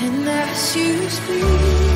And as you speak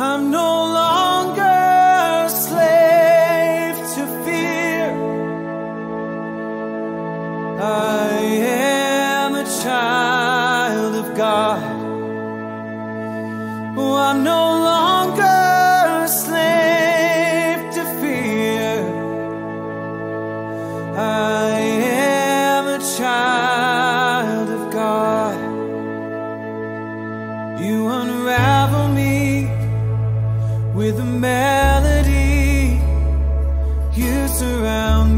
I'm no longer a slave to fear. I am a child of God. Oh, I'm no longer a slave to fear. I am a child of God. You unravel with a melody. You surround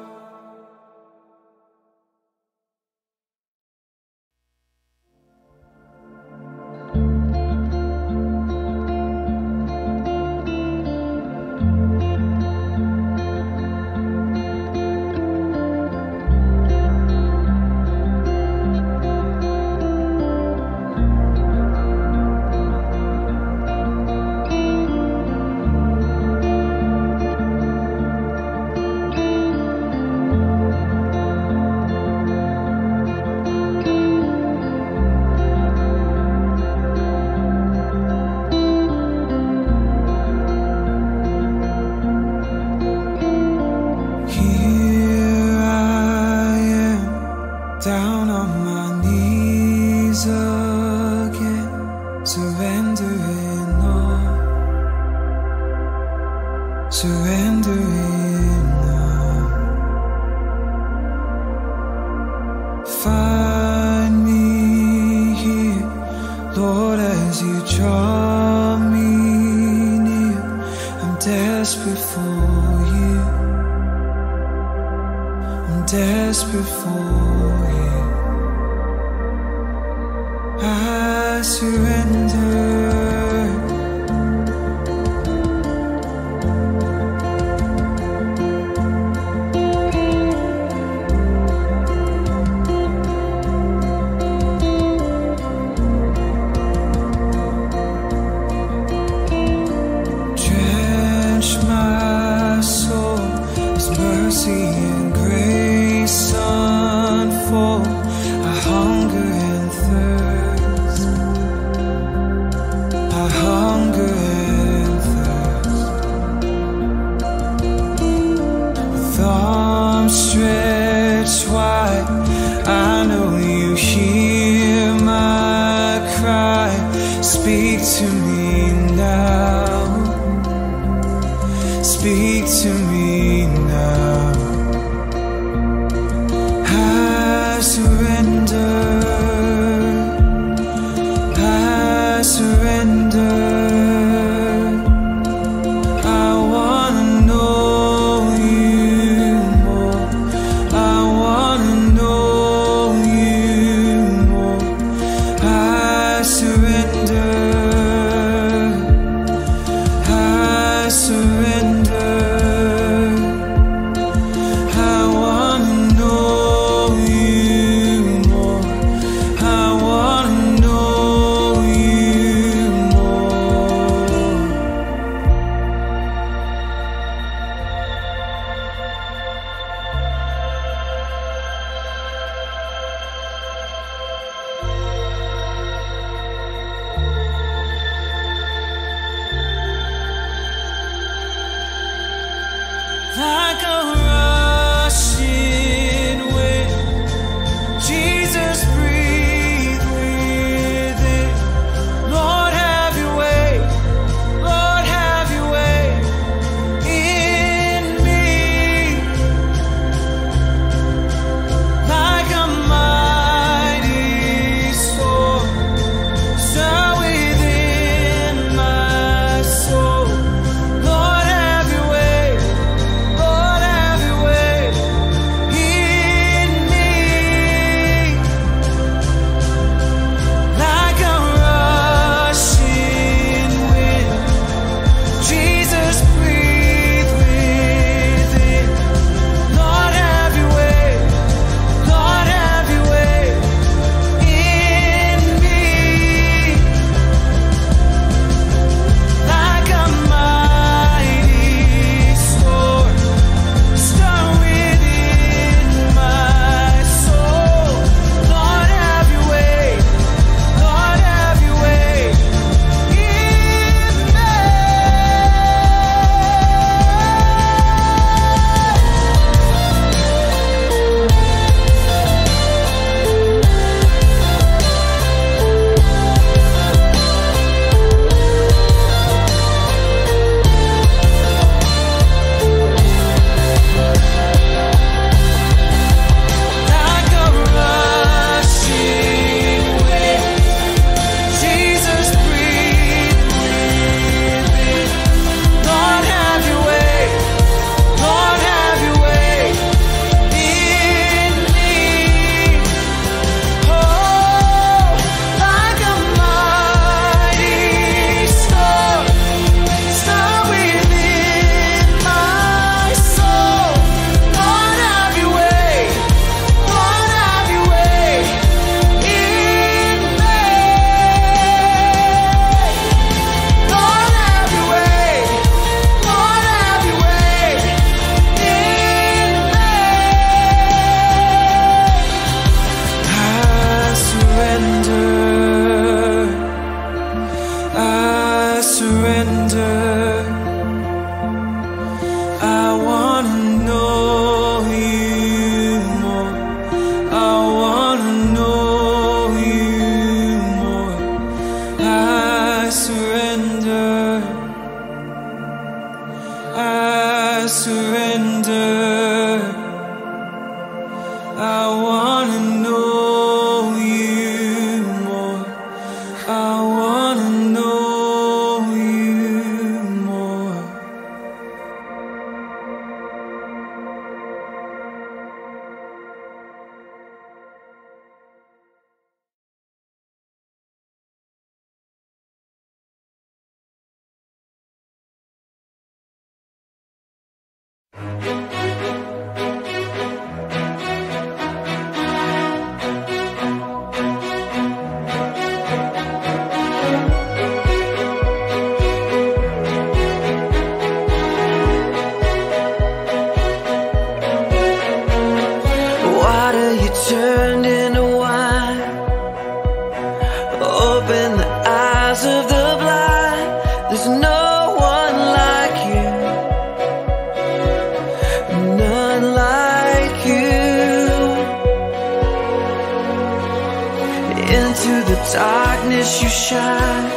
I surrender. speak to me. surrender. I surrender. You shine.